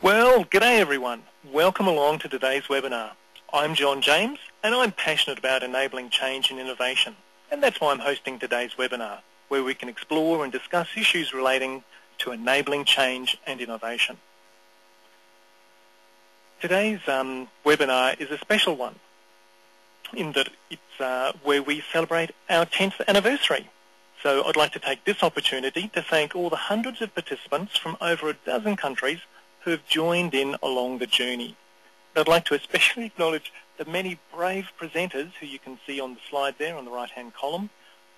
Well, g'day everyone. Welcome along to today's webinar. I'm John James and I'm passionate about enabling change and innovation. And that's why I'm hosting today's webinar, where we can explore and discuss issues relating to enabling change and innovation. Today's um, webinar is a special one in that it's uh, where we celebrate our 10th anniversary. So I'd like to take this opportunity to thank all the hundreds of participants from over a dozen countries who have joined in along the journey. I'd like to especially acknowledge the many brave presenters who you can see on the slide there on the right-hand column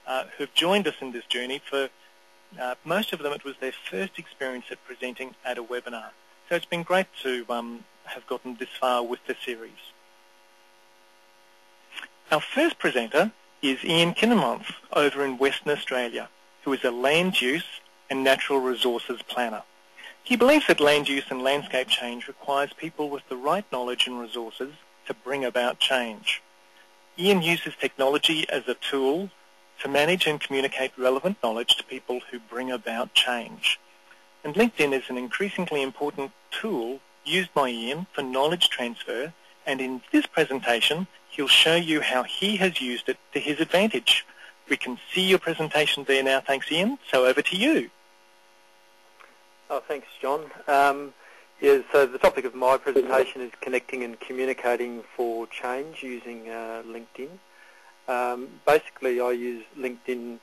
uh, who have joined us in this journey. For uh, most of them, it was their first experience at presenting at a webinar. So it's been great to um, have gotten this far with the series. Our first presenter is Ian Kininmonth over in Western Australia, who is a land use and natural resources planner. He believes that land use and landscape change requires people with the right knowledge and resources to bring about change. Ian uses technology as a tool to manage and communicate relevant knowledge to people who bring about change. And LinkedIn is an increasingly important tool used by Ian for knowledge transfer and in this presentation he'll show you how he has used it to his advantage. We can see your presentation there now, thanks Ian, so over to you. Oh, thanks John. Um, yeah, so the topic of my presentation is connecting and communicating for change using uh, LinkedIn. Um, basically I use LinkedIn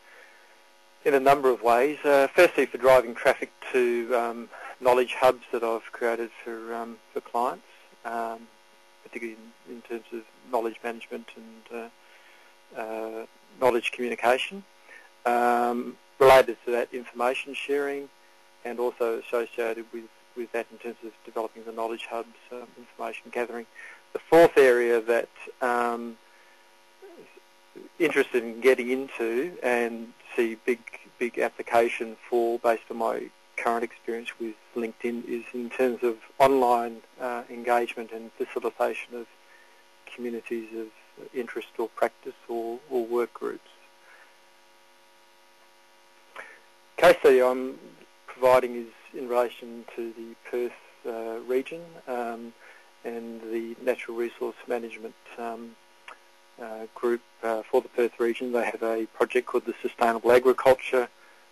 in a number of ways. Uh, firstly for driving traffic to um, knowledge hubs that I've created for, um, for clients. Um, particularly in, in terms of knowledge management and uh, uh, knowledge communication. Um, related to that, information sharing, and also associated with, with that in terms of developing the knowledge hubs, um, information gathering. The fourth area that um, interested in getting into and see big big application for based on my current experience with LinkedIn is in terms of online uh, engagement and facilitation of communities of interest or practice or, or work groups. Case study I'm providing is in relation to the Perth uh, region um, and the natural resource management um, uh, group uh, for the Perth region. They have a project called the Sustainable Agriculture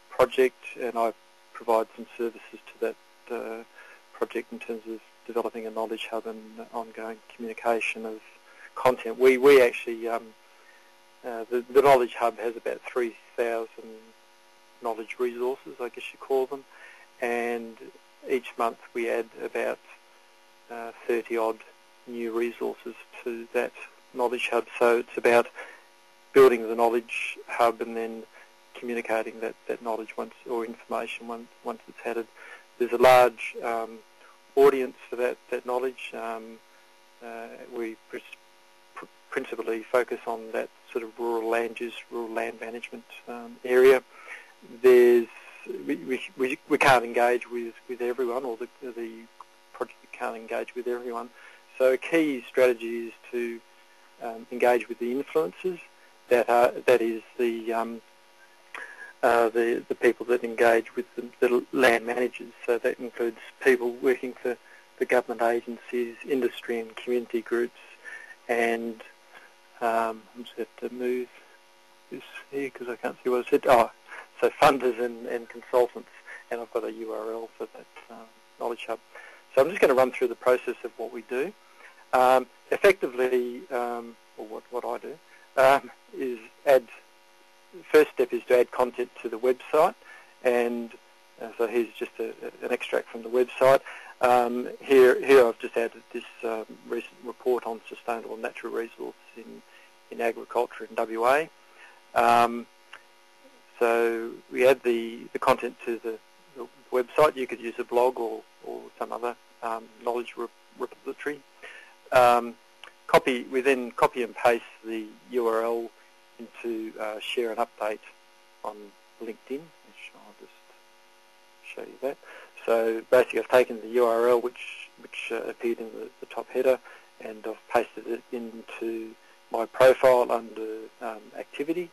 Project and I've provide some services to that uh, project in terms of developing a knowledge hub and ongoing communication of content. We we actually um, uh, the, the knowledge hub has about 3,000 knowledge resources, I guess you call them, and each month we add about uh, 30 odd new resources to that knowledge hub. So it's about building the knowledge hub and then communicating that, that knowledge once or information once, once it's added. There's a large um, audience for that, that knowledge. Um, uh, we pr principally focus on that sort of rural land use, rural land management um, area. There's we, we, we can't engage with, with everyone or the, the project can't engage with everyone. So a key strategy is to um, engage with the influencers. That are that is the um, uh, the, the people that engage with the, the, land managers. So that includes people working for the government agencies, industry and community groups, and um, I'm just have to move this here because I can't see what I said. Oh, so funders and, and consultants, and I've got a URL for that um, Knowledge Hub. So I'm just going to run through the process of what we do. Um, effectively, um, or what, what I do, um, is add first step is to add content to the website, and uh, so here's just a, an extract from the website. Um, here, here I've just added this um, recent report on sustainable natural resources in, in agriculture in WA. Um, so we add the, the content to the, the, website. You could use a blog or, or some other um, knowledge repository. Um, copy, we then copy and paste the URL into uh, share an update on LinkedIn, I'll just show you that. So basically I've taken the URL which, which uh, appeared in the, the, top header and I've pasted it into my profile under um, activity.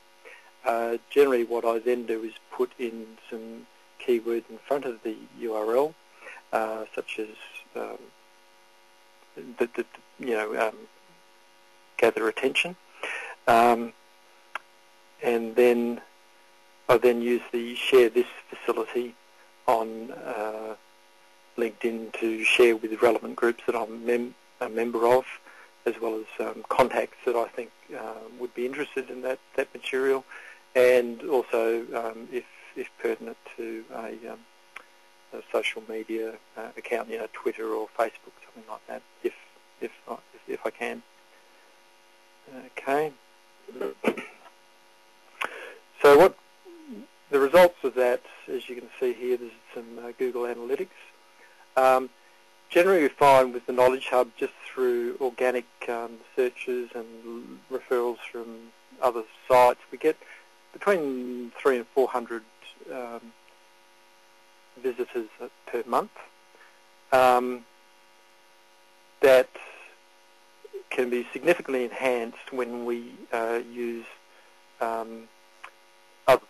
Uh, generally what I then do is put in some keywords in front of the URL, uh, such as um, that, that, you know um, gather attention, um, and then I then use the share this facility on uh, LinkedIn to share with relevant groups that I'm mem a member of, as well as um, contacts that I think uh, would be interested in that, that material, and also um, if, if pertinent to a, um, a social media uh, account, you know, Twitter or Facebook, something like that, if if I, if, if I can. Okay. so what the results of that, as you can see here, there's some uh, Google Analytics. Um, generally we find with the Knowledge Hub just through organic um, searches and referrals from other sites, we get between three and 400 um, visitors per month. Um, that can be significantly enhanced when we uh, use um, other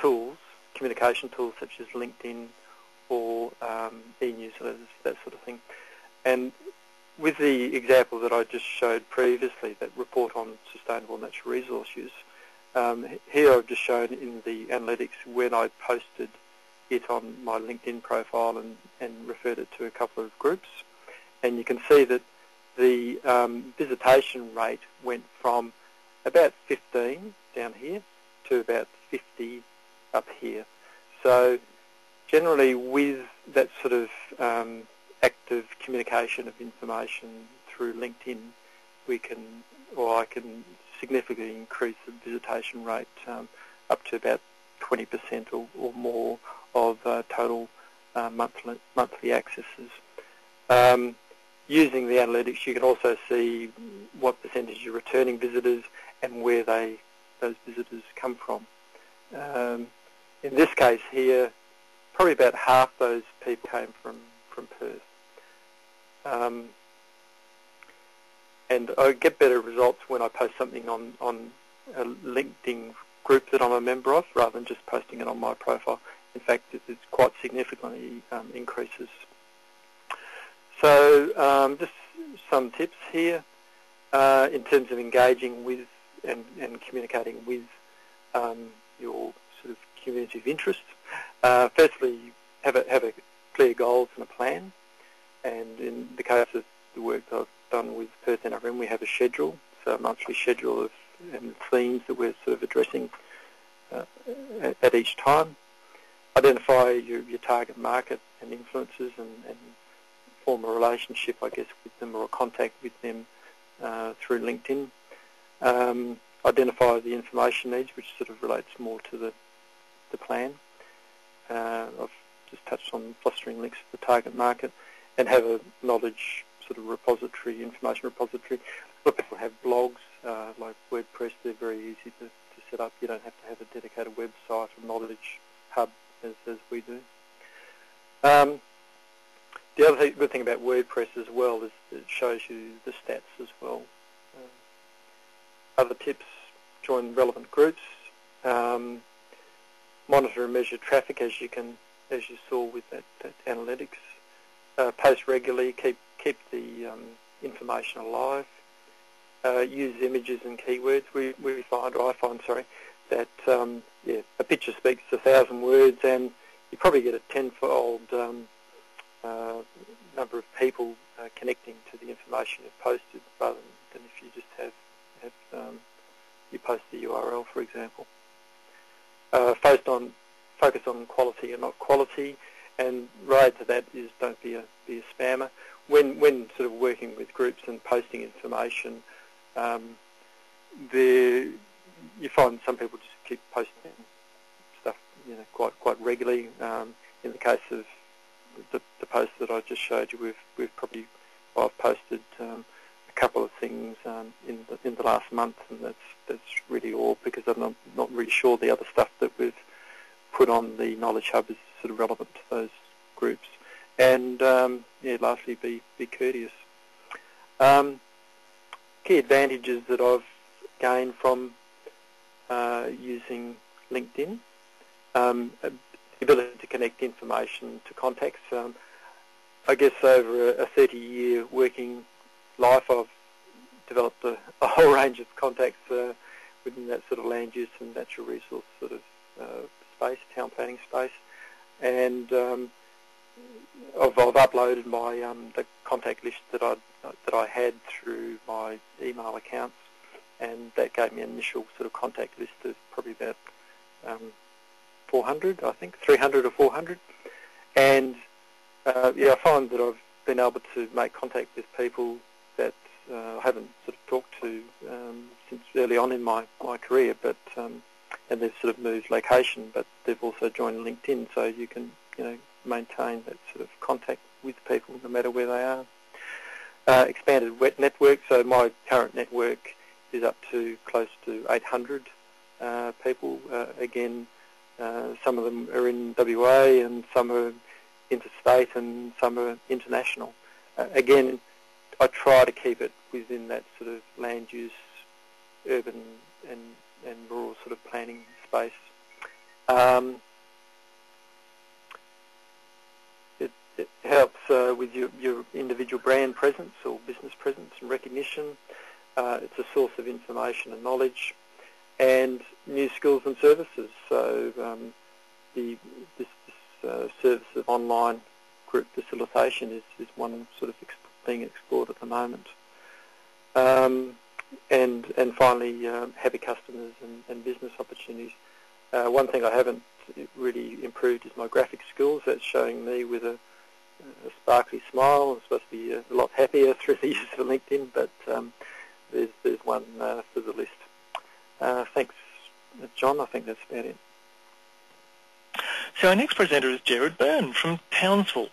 tools, communication tools such as LinkedIn or um, e-newsletters, that sort of thing. And with the example that I just showed previously, that report on sustainable natural resource use, um, here I've just shown in the analytics when I posted it on my LinkedIn profile and, and referred it to a couple of groups. And you can see that the um, visitation rate went from about 15 down here to about 50 up here. So generally with that sort of um, active communication of information through LinkedIn, we can, or I can significantly increase the visitation rate um, up to about 20% or, or, more of uh, total uh, monthly, monthly accesses. Um, using the analytics, you can also see what percentage of returning visitors and where they those visitors come from. Um, in this case here, probably about half those people came from, from Perth. Um, and I get better results when I post something on, on a LinkedIn group that I'm a member of rather than just posting it on my profile. In fact, it, it quite significantly um, increases. So um, just some tips here uh, in terms of engaging with and, and communicating with um, your sort of community of interest. Uh, firstly, have a, have a clear goals and a plan. And in the case of the work that I've done with Perth NRM, we have a schedule, so a monthly schedule of themes that we're sort of addressing uh, at, at, each time. Identify your, your target market and influences and, and, form a relationship, I guess, with them or a contact with them uh, through LinkedIn. Um, identify the information needs, which sort of relates more to the, the plan. Uh, I've just touched on fostering links to the target market and have a knowledge sort of repository, information repository. Of people have blogs uh, like WordPress. They're very easy to, to set up. You don't have to have a dedicated website or knowledge hub as, as we do. Um, the other thing, good thing about WordPress as well is it shows you the stats as well. Um, other tips, join relevant groups, um, monitor and measure traffic as you can, as you saw with that, that analytics. Uh, post regularly, keep keep the um, information alive. Uh, use images and keywords. We we find, or I find, sorry, that um, yeah, a picture speaks a thousand words, and you probably get a tenfold um, uh, number of people uh, connecting to the information you've posted, rather than if you just have have um, you post the URL, for example. Uh, focused on focus on quality and not quality, and right to that is don't be a be a spammer. When when sort of working with groups and posting information, um, there you find some people just keep posting stuff, you know, quite quite regularly. Um, in the case of the, the post that I just showed you, we've we've probably I've posted um, a couple of things um, in the in the last month, and that's that's really all because I'm not not really sure the other stuff that we've put on the Knowledge Hub is sort of relevant to those groups. And um, lastly, be be courteous. Um, key advantages that I've gained from uh, using LinkedIn. Um, the ability to connect information to contacts. Um, I guess over a 30-year working life, I've developed a, a whole range of contacts uh, within that sort of land use and natural resource sort of uh, space, town planning space, and um, I've, I've, uploaded my um, the contact list that I that I had through my email accounts, and that gave me an initial sort of contact list of probably about um, 400, I think, 300 or 400, and uh, yeah, I find that I've been able to make contact with people that uh, I haven't sort of talked to um, since early on in my, my career, but um, and they've sort of moved location, but they've also joined LinkedIn, so you can you know maintain that sort of contact with people no matter where they are. Uh, expanded wet network, so my current network is up to close to 800 uh, people. Uh, again, uh, some of them are in WA and some are interstate and some are international. Uh, again, I try to keep it within that sort of land use, urban and, and rural sort of planning space. Um, it, helps uh, with your, your, individual brand presence or business presence and recognition. Uh, it's a source of information and knowledge and new skills and services. So um, the, this uh, service of online group facilitation is, is one sort of ex being explored at the moment. Um, and and finally, um, happy customers and, and business opportunities. Uh, one thing I haven't really improved is my graphic skills. That's showing me with a, a sparkly smile. I'm supposed to be a lot happier through the use of LinkedIn, but um, there's there's one uh, for the list. Uh, thanks, John. I think that's about it. So our next presenter is Gerard Byrne from Townsville.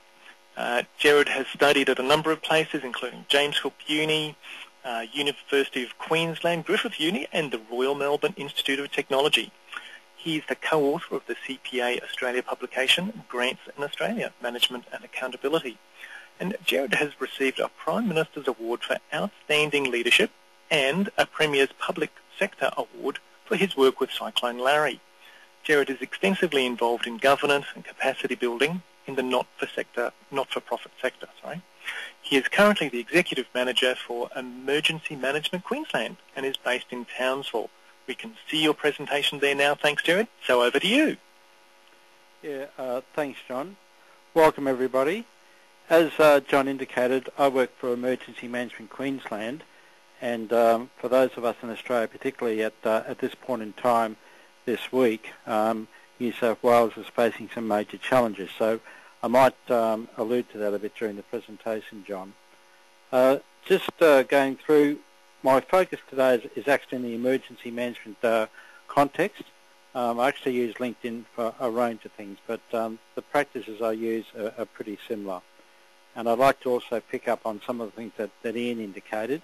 Uh, Gerard has studied at a number of places, including James Cook Uni, uh, University of Queensland, Griffith Uni, and the Royal Melbourne Institute of Technology. He is the co-author of the CPA Australia publication, Grants in Australia, Management and Accountability. And Gerard has received a Prime Minister's Award for Outstanding Leadership and a Premier's Public Sector Award for his work with Cyclone Larry. Gerard is extensively involved in governance and capacity building in the not-for-sector, not-for-profit sector. Sorry. He is currently the executive manager for Emergency Management Queensland and is based in Townsville. We can see your presentation there now. Thanks, Gerard. So over to you. Yeah, uh, thanks, John. Welcome, everybody. As uh, John indicated, I work for Emergency Management Queensland, and um, for those of us in Australia, particularly at uh, at this point in time, this week, um, New South Wales is facing some major challenges. So I might um, allude to that a bit during the presentation, John. Uh, just uh, going through, my focus today is, is, actually in the emergency management uh, context. Um, I actually use LinkedIn for a range of things, but um, the practices I use are, are, pretty similar. And I'd like to also pick up on some of the things that, that Ian indicated.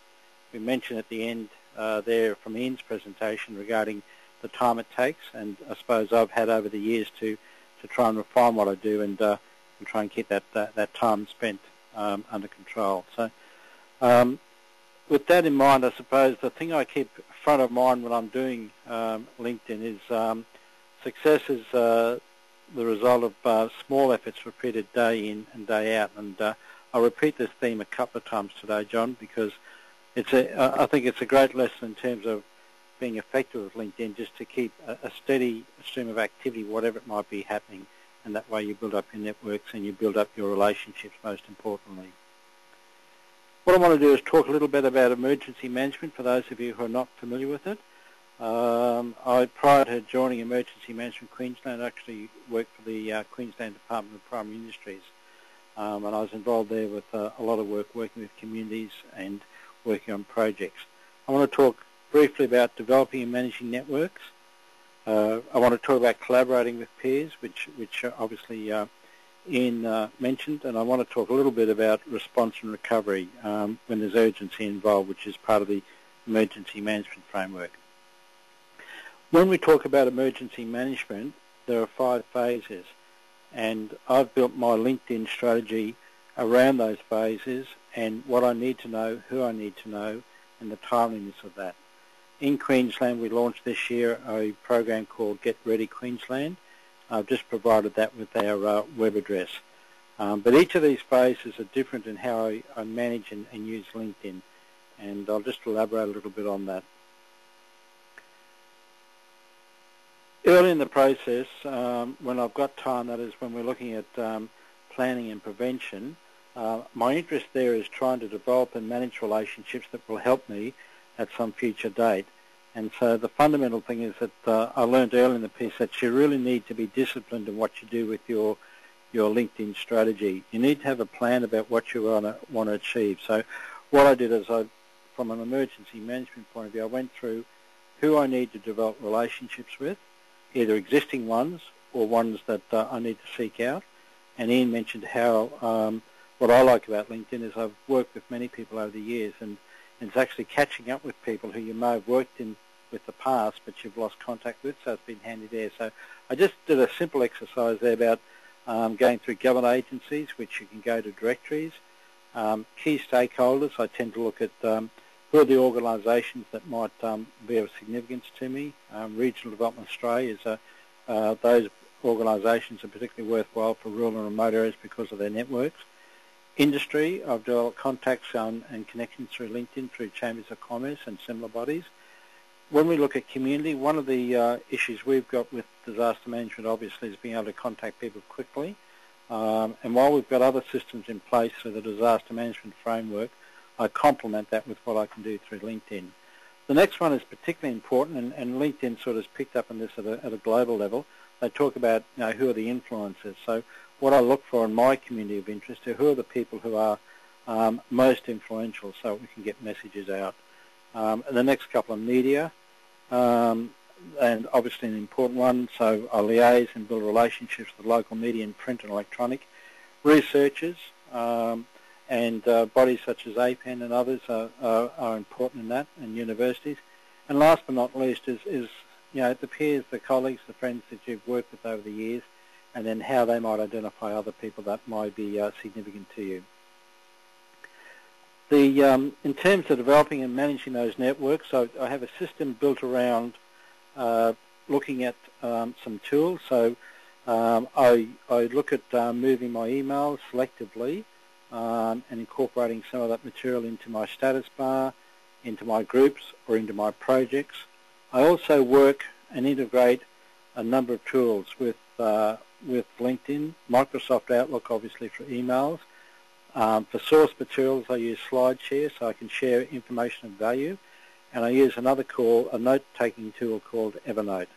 We mentioned at the end uh, there from Ian's presentation regarding the time it takes, and I suppose I've had over the years to, to try and refine what I do and, uh, and try and keep that, that, that time spent um, under control. So um, with that in mind, I suppose the thing I keep front of mind when I'm doing um, LinkedIn is um, success is uh, the result of uh, small efforts repeated day in and day out. And uh, I'll repeat this theme a couple of times today, John, because it's a, I think it's a great lesson in terms of being effective with LinkedIn just to keep a, a, steady stream of activity, whatever it might be happening, and that way you build up your networks and you build up your relationships most importantly. What I want to do is talk a little bit about emergency management for those of you who are not familiar with it. Um, I, prior to joining Emergency Management Queensland, I actually worked for the uh, Queensland Department of Primary Industries, um, and I was involved there with uh, a lot of work working with communities and working on projects. I want to talk briefly about developing and managing networks. Uh, I want to talk about collaborating with peers, which, which obviously Ian uh, mentioned, and I want to talk a little bit about response and recovery um, when there's urgency involved, which is part of the emergency management framework. When we talk about emergency management, there are five phases, and I've built my LinkedIn strategy around those phases and what I need to know, who I need to know, and the timeliness of that. In Queensland, we launched this year a program called Get Ready Queensland. I've just provided that with our uh, web address. Um, but each of these phases are different in how I, I manage and, and, use LinkedIn, and I'll just elaborate a little bit on that. Early in the process, um, when I've got time, that is when we're looking at um, planning and prevention, uh, my interest there is trying to develop and manage relationships that will help me at some future date. And so the fundamental thing is that uh, I learned early in the piece that you really need to be disciplined in what you do with your your LinkedIn strategy. You need to have a plan about what you want to want to achieve. So what I did is I, from an emergency management point of view, I went through who I need to develop relationships with, either existing ones or ones that uh, I need to seek out. And Ian mentioned how um, what I like about LinkedIn is I've worked with many people over the years, and, and it's actually catching up with people who you may have worked in with the past, but you've lost contact with, so it's been handy there. So I just did a simple exercise there about um, going through government agencies, which you can go to directories. Um, key stakeholders, I tend to look at um, who are the organisations that might um, be of significance to me. Um, Regional Development Australia is a, uh, those organisations are particularly worthwhile for rural and remote areas because of their networks. Industry, I've developed contacts and connections through LinkedIn, through Chambers of Commerce and similar bodies when we look at community, one of the uh, issues we've got with disaster management obviously is being able to contact people quickly. Um, and while we've got other systems in place through the disaster management framework, I complement that with what I can do through LinkedIn. The next one is particularly important, and, and LinkedIn sort of has picked up on this at a, at a global level. They talk about you know, who are the influencers. So what I look for in my community of interest are who are the people who are um, most influential so we can get messages out. Um, the next couple of media, um, and obviously an important one, so I liaise and build relationships with local media in print and electronic. Researchers um, and uh, bodies such as APAN and others are, are, are, important in that, and universities. And last but not least is, is you know, the peers, the colleagues, the friends that you've worked with over the years, and then how they might identify other people that might be uh, significant to you. The, um, in terms of developing and managing those networks, I, I have a system built around uh, looking at um, some tools. So um, I, I look at uh, moving my emails selectively um, and incorporating some of that material into my status bar, into my groups, or into my projects. I also work and integrate a number of tools with uh, with LinkedIn, Microsoft Outlook, obviously for emails, um, for source materials, I use SlideShare so I can share information of value, and I use another call, a note-taking tool called Evernote.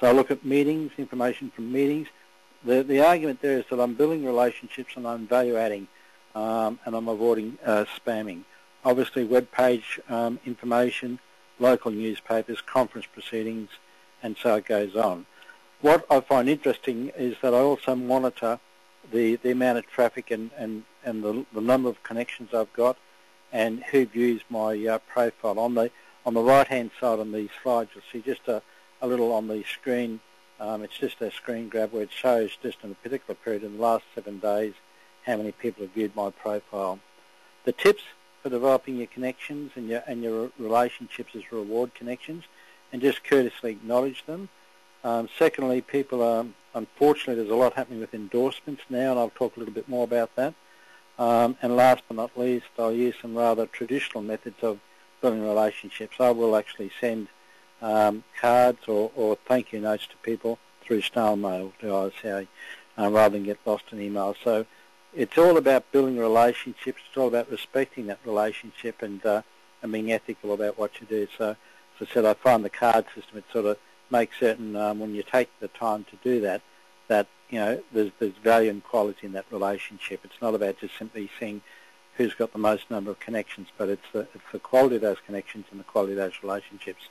So I look at meetings, information from meetings. The, the argument there is that I'm building relationships and I'm value-adding, um, and I'm avoiding uh, spamming. Obviously, web page um, information, local newspapers, conference proceedings, and so it goes on. What I find interesting is that I also monitor the, the amount of traffic and, and, and the, the number of connections I've got and who views my uh, profile. On the on the right-hand side on these slides, you'll see just a, a little on the screen. Um, it's just a screen grab where it shows just in a particular period in the last seven days how many people have viewed my profile. The tips for developing your connections and your and your relationships is reward connections, and just courteously acknowledge them. Um, secondly, people are Unfortunately, there's a lot happening with endorsements now, and I'll talk a little bit more about that. Um, and last but not least, I'll use some rather traditional methods of building relationships. I will actually send um, cards or, or, thank you notes to people through snail mail to ICA uh, rather than get lost in emails. So it's all about building relationships. It's all about respecting that relationship and, uh, and being ethical about what you do. So, as I said, I find the card system, it sort of makes certain um, when you take the time to do that, that you know there's there's value and quality in that relationship. It's not about just simply seeing who's got the most number of connections, but it's the it's the quality of those connections and the quality of those relationships.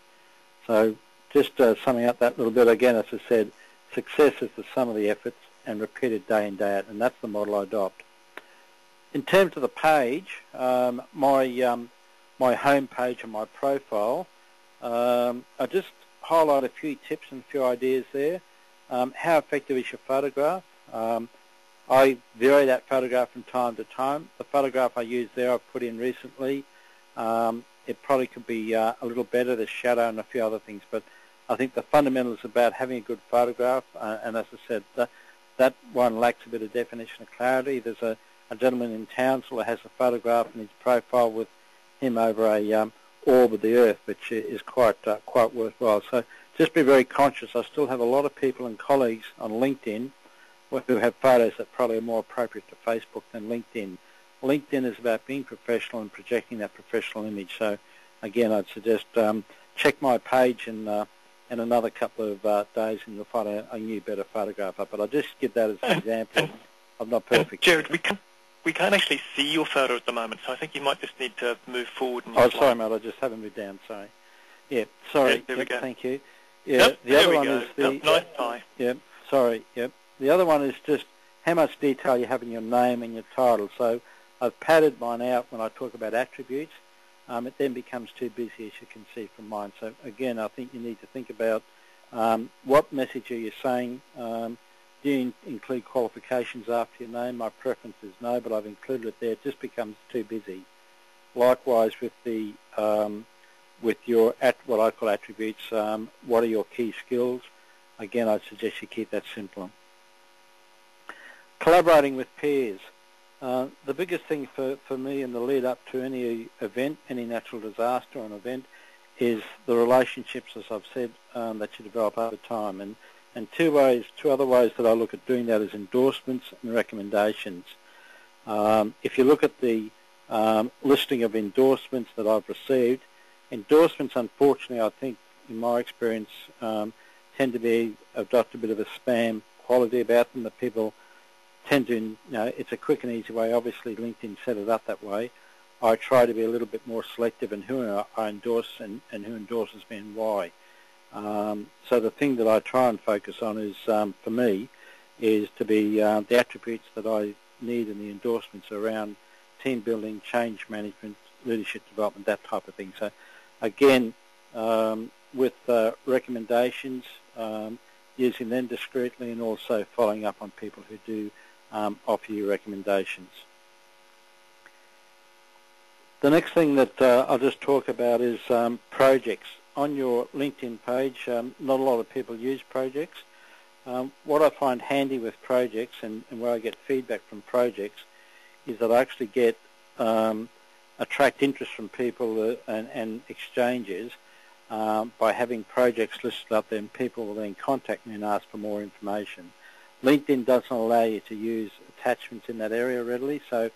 So just uh, summing up that little bit again, as I said, success is the sum of the efforts and repeated day in day out, and that's the model I adopt. In terms of the page, um, my um, my home page and my profile, um, I just highlight a few tips and a few ideas there. Um, how effective is your photograph? Um, I vary that photograph from time to time. The photograph I use there I've put in recently. Um, it probably could be uh, a little better, the shadow and a few other things, but I think the fundamentals about having a good photograph, uh, and as I said, that one lacks a bit of definition of clarity. There's a, a gentleman in Townsville who has a photograph in his profile with him over a um, orb of the Earth, which is quite uh, quite worthwhile. So just be very conscious. I still have a lot of people and colleagues on LinkedIn who have photos that probably are more appropriate to Facebook than LinkedIn. LinkedIn is about being professional and projecting that professional image. So again, I'd suggest um, check my page in, uh, in another couple of uh, days and you'll find a, a, new, better photograph up. But I'll just give that as an example. I'm not perfect. Gerard, we can we can't actually see your photo at the moment, so I think you might just need to move forward. oh, sorry, mate. I just haven't moved down. Sorry. Yeah, sorry. Yeah, there yep, we go. Thank you. Yeah, yep, the other one go. is the yep, nice tie. Yep. Sorry. Yep. The other one is just how much detail you have in your name and your title. So I've padded mine out when I talk about attributes. Um, it then becomes too busy, as you can see from mine. So again, I think you need to think about um, what message are you saying. Um, do you include qualifications after your name? My preference is no, but I've included it there. It just becomes too busy. Likewise with the um, with your at what I call attributes. Um, what are your key skills? Again, I'd suggest you keep that simple. Collaborating with peers. Uh, the biggest thing for, for me in the lead up to any event, any natural disaster or an event, is the relationships, as I've said, um, that you develop over time. And, and two ways, two other ways that I look at doing that is endorsements and recommendations. Um, if you look at the um, listing of endorsements that I've received, endorsements, unfortunately, I think, in my experience, um, tend to be adopt a bit of a spam quality about them that people tend to, you know, it's a quick and easy way. Obviously, LinkedIn set it up that way. I try to be a little bit more selective in who I endorse and, and who endorses me and why. Um, so the thing that I try and focus on is, um, for me, is to be uh, the attributes that I need in the endorsements around team building, change management, leadership development, that type of thing. So again, um, with uh, recommendations, um, using them discreetly and also following up on people who do um, offer you recommendations. The next thing that uh, I'll just talk about is um, projects. On your LinkedIn page, um, not a lot of people use projects. Um, what I find handy with projects and, and, where I get feedback from projects is that I actually get attract interest from people and, and, exchanges um, by having projects listed up there and people will then contact me and ask for more information. LinkedIn doesn't allow you to use attachments in that area readily. So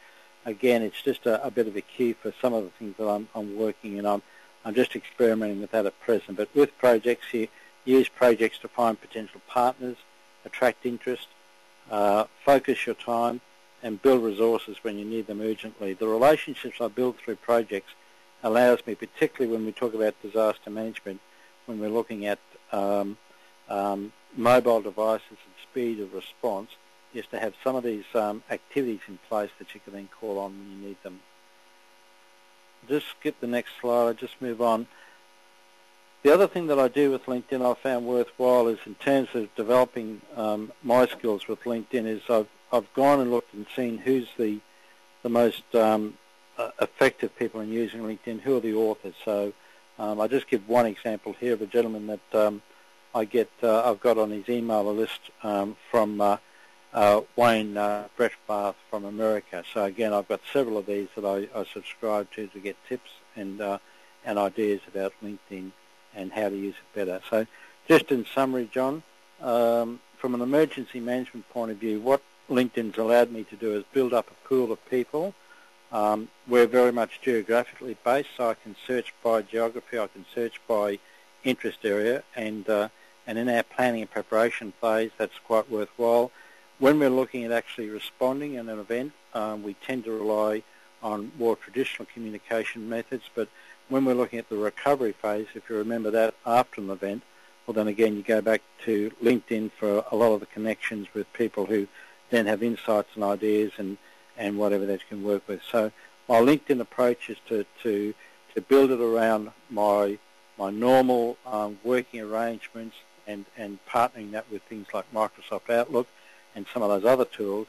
again, it's just a, a bit of a key for some of the things that I'm, I'm working in. I'm, I'm just experimenting with that at present. But with projects, you use projects to find potential partners, attract interest, uh, focus your time, and build resources when you need them urgently. The relationships I build through projects allows me, particularly when we talk about disaster management, when we're looking at um, um, mobile devices and speed of response, is to have some of these um, activities in place that you can then call on when you need them. Just skip the next slide. I'll just move on. The other thing that I do with LinkedIn I found worthwhile is in terms of developing um, my skills with LinkedIn is I've, I've gone and looked and seen who's the, the most um, uh, effective people in using LinkedIn, who are the authors. So um, I just give one example here of a gentleman that um, I get, uh, I've got on his email a list um, from uh, uh, Wayne uh, from America. So again, I've got several of these that I, I subscribe to to get tips and uh, and ideas about LinkedIn and how to use it better. So just in summary, John, um, from an emergency management point of view, what LinkedIn's allowed me to do is build up a pool of people. Um, we're very much geographically based, so I can search by geography, I can search by interest area, and uh, and in our planning and preparation phase, that's quite worthwhile. When we're looking at actually responding in an event, um, we tend to rely on more traditional communication methods, but when we're looking at the recovery phase, if you remember that after an event, well then again you go back to LinkedIn for a lot of the connections with people who then have insights and ideas and, and whatever that you can work with. So my LinkedIn approach is to, to, to build it around my, my normal um, working arrangements and, and partnering that with things like Microsoft Outlook and some of those other tools.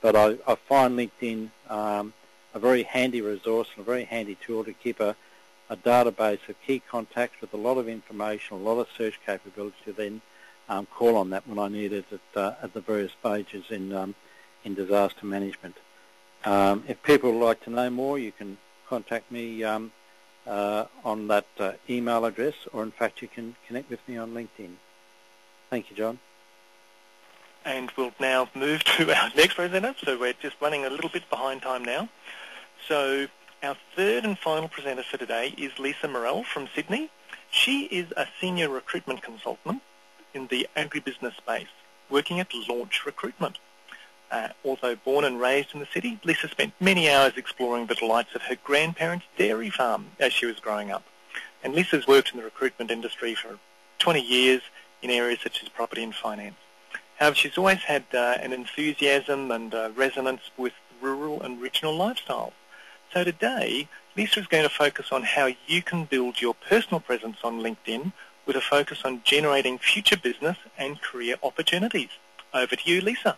But I, I find LinkedIn um, a very handy resource and a very handy tool to keep a, a database of key contacts with a lot of information, a lot of search capability to then um, call on that when I need it at, uh, at the various stages in um, in disaster management. Um, if people would like to know more, you can contact me um, uh, on that uh, email address, or in fact, you can connect with me on LinkedIn. Thank you, John. And we'll now move to our next presenter. So we're just running a little bit behind time now. So our third and final presenter for today is Lisa Morell from Sydney. She is a senior recruitment consultant in the agribusiness space, working at Launch Recruitment. Uh, although born and raised in the city, Lisa spent many hours exploring the delights of her grandparents' dairy farm as she was growing up. And Lisa's worked in the recruitment industry for 20 years in areas such as property and finance. However, she's always had uh, an enthusiasm and uh, resonance with rural and regional lifestyles. So today, Lisa is going to focus on how you can build your personal presence on LinkedIn with a focus on generating future business and career opportunities. Over to you, Lisa.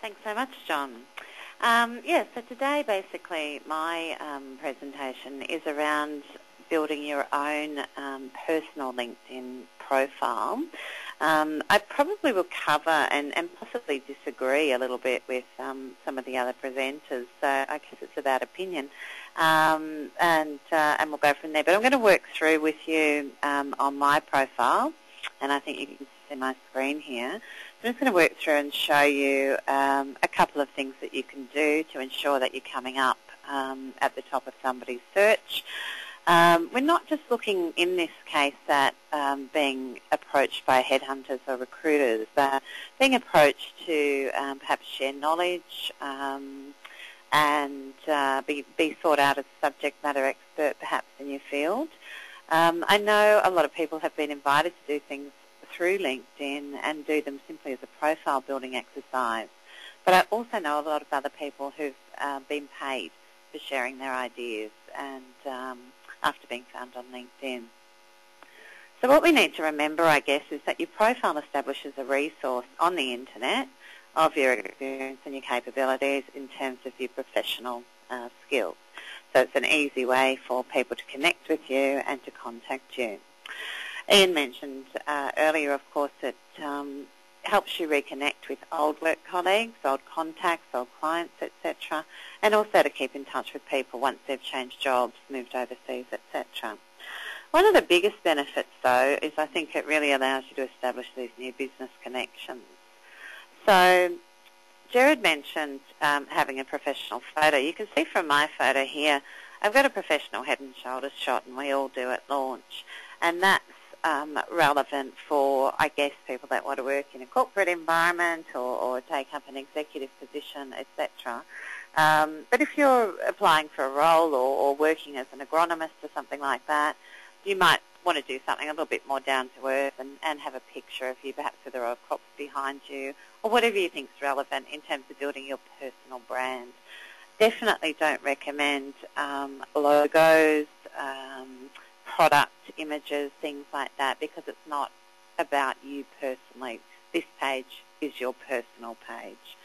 Thanks so much, John. Um, yeah, so today basically my um, presentation is around building your own um, personal LinkedIn profile. Um, I probably will cover and, and, possibly disagree a little bit with um, some of the other presenters. So I guess it's about opinion, um, and uh, and we'll go from there. But I'm going to work through with you um, on my profile, and I think you can see my screen here. So I'm just going to work through and show you um, a couple of things that you can do to ensure that you're coming up um, at the top of somebody's search. Um, we're not just looking in this case at um, being approached by headhunters or recruiters, but being approached to perhaps share knowledge and uh, be, be sought out as a subject matter expert perhaps in your field. Um, I know a lot of people have been invited to do things through LinkedIn and do them simply as a profile building exercise. But I also know a lot of other people who've uh, been paid for sharing their ideas and um, after being found on LinkedIn. So what we need to remember, I guess, is that your profile establishes a resource on the internet of your experience and your capabilities in terms of your professional uh, skills. So it's an easy way for people to connect with you and to contact you. Ian mentioned uh, earlier, of course, it um, helps you reconnect with old work colleagues, old contacts, old clients, etc., and also to keep in touch with people once they've changed jobs, moved overseas, etc. One of the biggest benefits, though, is I think it really allows you to establish these new business connections. So Gerard mentioned um, having a professional photo. You can see from my photo here, I've got a professional head and shoulders shot, and we all do at launch. And that's um, relevant for, I guess, people that want to work in a corporate environment or, or take up an executive position, etc. Um, but if you're applying for a role or, or working as an agronomist or something like that, you might want to do something a little bit more down to earth and, and have a picture of you, perhaps with a row of crops behind you, or whatever you think is relevant in terms of building your personal brand. Definitely don't recommend um, logos, um, product images, things like that, because it's not about you personally. This page is your personal page.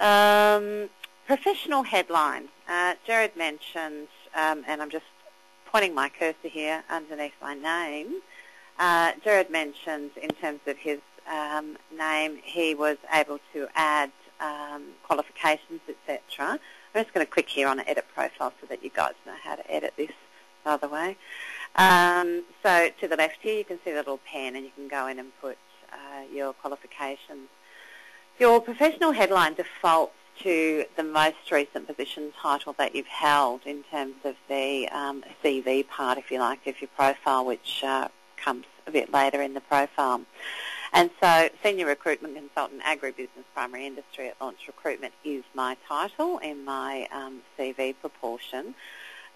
Um, professional headline. Uh, Gerard mentioned, um, and I'm just pointing my cursor here underneath my name. Uh, Gerard mentioned in terms of his um, name, he was able to add um, qualifications, etc. I'm just going to click here on Edit Profile so that you guys know how to edit this, by the way. Um, so to the left here, you can see the little pen, and you can go in and put uh, your qualifications. Your professional headline defaults to the most recent position title that you've held in terms of the um, CV part, if you like, of your profile, which uh, comes a bit later in the profile. And so Senior Recruitment Consultant Agribusiness Primary Industry at Launch Recruitment is my title in my um, CV proportion.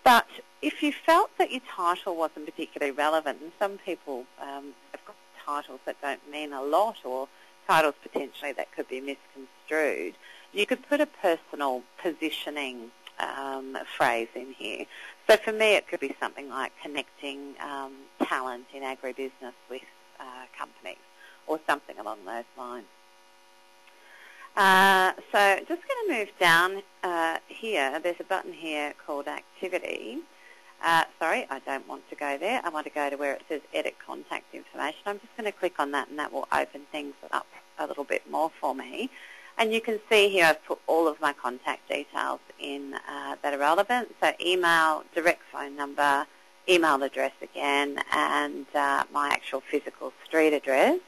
But if you felt that your title wasn't particularly relevant, and some people um, have got titles that don't mean a lot or titles potentially that could be misconstrued, you could put a personal positioning um, phrase in here. So for me, it could be something like connecting um, talent in agribusiness with uh, companies or something along those lines. Uh, so just going to move down uh, here. There's a button here called Activity. uh, sorry, I don't want to go there. I want to go to where it says edit contact information. I'm just going to click on that and that will open things up a little bit more for me. And you can see here I've put all of my contact details in uh, that are relevant. So email, direct phone number, email address again, and uh, my actual physical street address.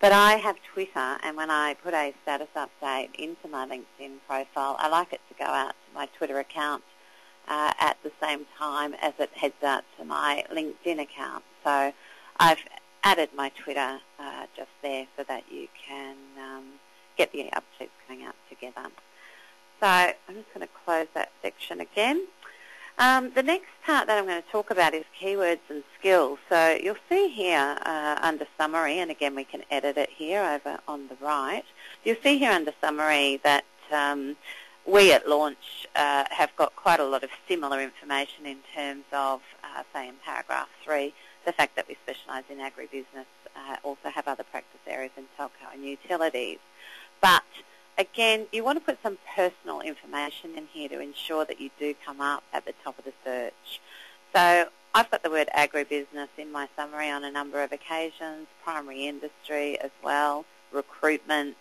But I have Twitter, and when I put a status update into my LinkedIn profile, I like it to go out to my Twitter account uh, at the same time as it heads out to my LinkedIn account. So I've added my Twitter uh, just there so that you can um, get the updates coming out together. So I'm just going to close that section again. Um, the next part that I'm going to talk about is keywords and skills. So you'll see here uh, under summary, and again we can edit it here over on the right. You'll see here under summary that um, we at Launch uh, have got quite a lot of similar information in terms of, uh, say in paragraph 3, the fact that we specialise in agribusiness, uh, also have other practice areas in telco and utilities. But again, you want to put some personal information in here to ensure that you do come up at the top of the search. So I've got the word agribusiness in my summary on a number of occasions, primary industry as well, recruitment,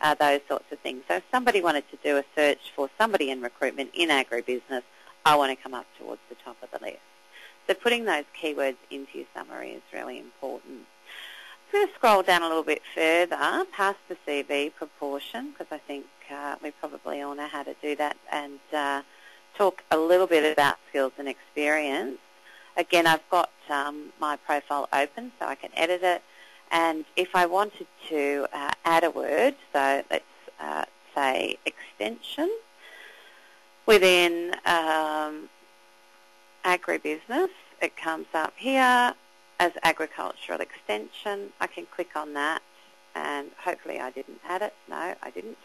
uh, those sorts of things. So if somebody wanted to do a search for somebody in recruitment in agribusiness, I want to come up towards the top of the list. So putting those keywords into your summary is really important. Going to scroll down a little bit further past the CV proportion because I think uh, we probably all know how to do that and uh, talk a little bit about skills and experience. Again, I've got um, my profile open so I can edit it and if I wanted to uh, add a word, so let's uh, say extension, within um, agribusiness, it comes up here as agricultural extension. I can click on that and hopefully I didn't add it. No, I didn't.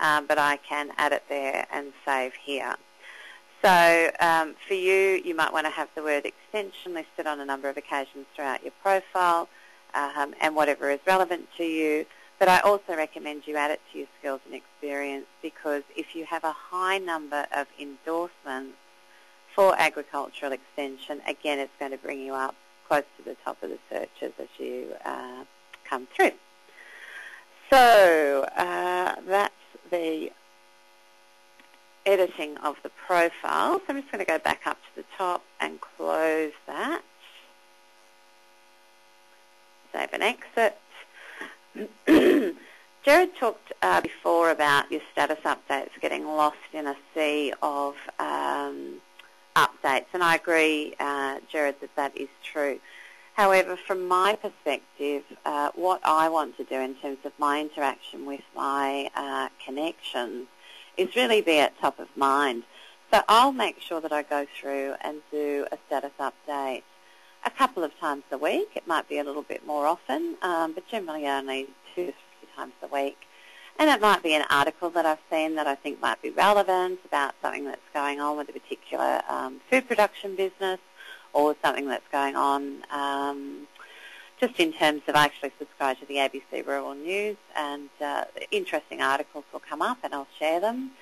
Um, but I can add it there and save here. So um, for you, you might want to have the word extension listed on a number of occasions throughout your profile um, and whatever is relevant to you. But I also recommend you add it to your skills and experience because if you have a high number of endorsements for agricultural extension, again, it's going to bring you up close to the top of the searches as you uh, come through. So uh, that's the editing of the profile. So I'm just going to go back up to the top and close that save and exit. Gerard talked uh, before about your status updates getting lost in a sea of um, updates, and I agree, uh, Gerard, that that is true. However, from my perspective, uh, what I want to do in terms of my interaction with my uh, connections is really be at top of mind. So I'll make sure that I go through and do a status update a couple of times a week. It might be a little bit more often, um, but generally only two to three times a week. And it might be an article that I've seen that I think might be relevant about something that's going on with a particular um, food production business or something that's going on um, just in terms of I actually subscribe to the ABC Rural News and uh, interesting articles will come up and I'll share them.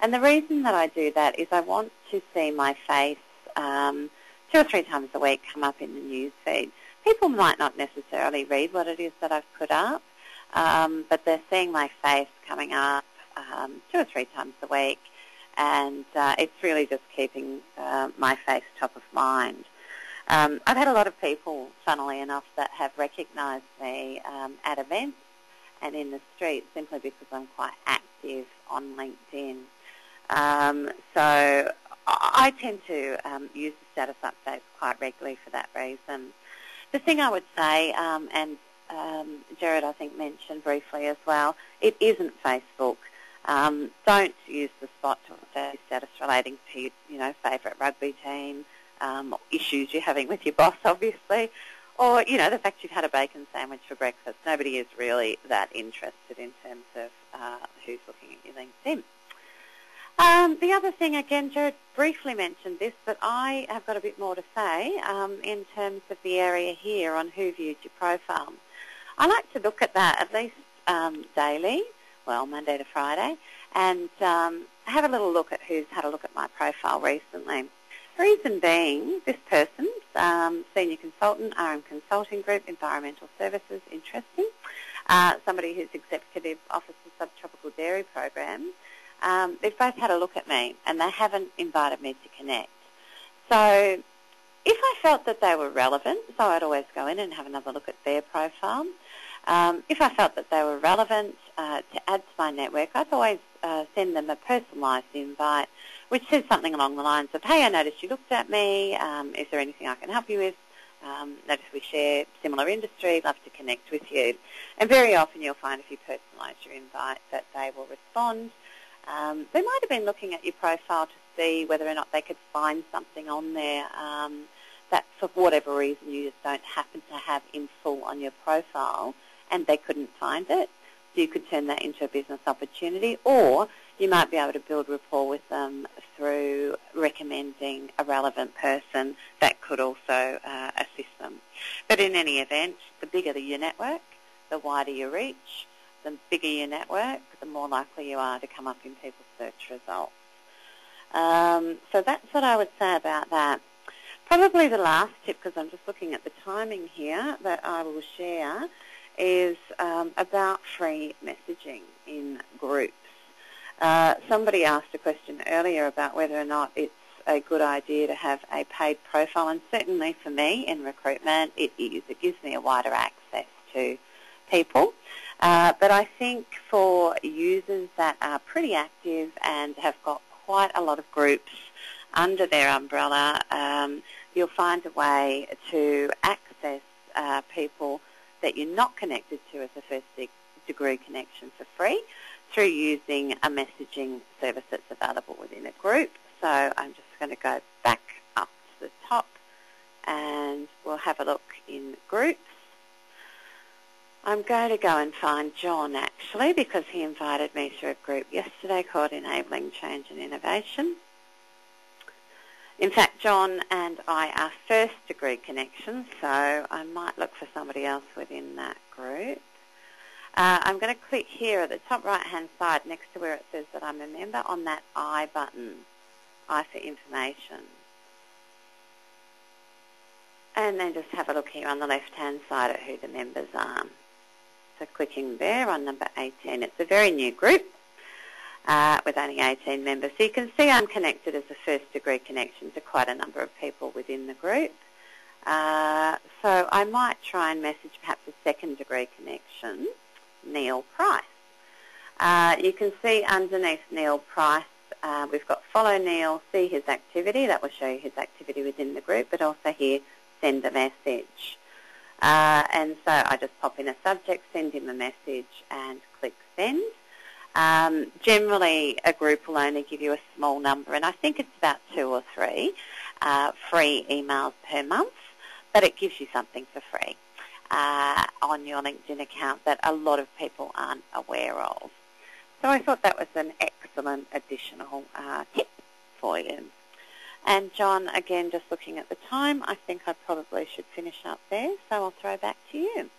And the reason that I do that is I want to see my face um, two or three times a week come up in the news feed. People might not necessarily read what it is that I've put up, um, but they're seeing my face coming up um, two or three times a week, and uh, it's really just keeping uh, my face top of mind. Um, I've had a lot of people, funnily enough, that have recognised me um, at events and in the street simply because I'm quite active on LinkedIn. Um, so I tend to um, use the status updates quite regularly for that reason. The thing I would say, um, and um, Gerard I think mentioned briefly as well, it isn't Facebook. Um, don't use the spot to say status relating to you know favourite rugby team, um, issues you're having with your boss, obviously, or you know the fact you've had a bacon sandwich for breakfast. Nobody is really that interested in terms of uh, who's looking at your LinkedIn. Um, the other thing, again, Gerard briefly mentioned this, but I have got a bit more to say um, in terms of the area here on who viewed your profile. I like to look at that at least um, daily, well, Monday to Friday, and um, have a little look at who's had a look at my profile recently. Reason being, this person, um, senior consultant, RM Consulting Group, Environmental Services, interesting. Uh, somebody who's executive officer subtropical dairy program. Um, they've both had a look at me and they haven't invited me to connect. So if I felt that they were relevant, so I'd always go in and have another look at their profile. Um, if I felt that they were relevant uh, to add to my network, I'd always uh, send them a personalised invite, which says something along the lines of, hey, I noticed you looked at me. Um, is there anything I can help you with? Um, notice we share similar industry. Love to connect with you. And very often you'll find if you personalise your invite that they will respond. Um, they might have been looking at your profile to see whether or not they could find something on there um, that for whatever reason you just don't happen to have in full on your profile and they couldn't find it. So you could turn that into a business opportunity or you might be able to build rapport with them through recommending a relevant person that could also uh, assist them. But in any event, the bigger your network, the wider your reach, the bigger your network, the more likely you are to come up in people's search results. Um, so that's what I would say about that. Probably the last tip, because I'm just looking at the timing here, that I will share is um, about free messaging in groups. Uh, somebody asked a question earlier about whether or not it's a good idea to have a paid profile, and certainly for me in recruitment, it is. It gives me a wider access to people. Uh, but I think for users that are pretty active and have got quite a lot of groups under their umbrella, um, you'll find a way to access uh, people that you're not connected to as a first degree connection for free through using a messaging service that's available within a group. So I'm just going to go back up to the top and we'll have a look in groups. I'm going to go and find John actually because he invited me to a group yesterday called Enabling Change and Innovation. In fact, John and I are first degree connections, so I might look for somebody else within that group. Uh, I'm going to click here at the top right-hand side next to where it says that I'm a member on that I button, I for information. And then just have a look here on the left-hand side at who the members are. So clicking there on number 18. It's a very new group uh, with only 18 members. So you can see I'm connected as a first degree connection to quite a number of people within the group. Uh, so I might try and message perhaps a second degree connection, Neil Price. Uh, you can see underneath Neil Price uh, we've got follow Neil, see his activity, that will show you his activity within the group, but also here send a message. Uh, and so I just pop in a subject, send him a message and click send. Um, generally, a group will only give you a small number, and I think it's about two or three uh, free emails per month, but it gives you something for free uh, on your LinkedIn account that a lot of people aren't aware of. So I thought that was an excellent additional uh, tip for you. And John, again, just looking at the time, I think I probably should finish up there, so I'll throw back to you.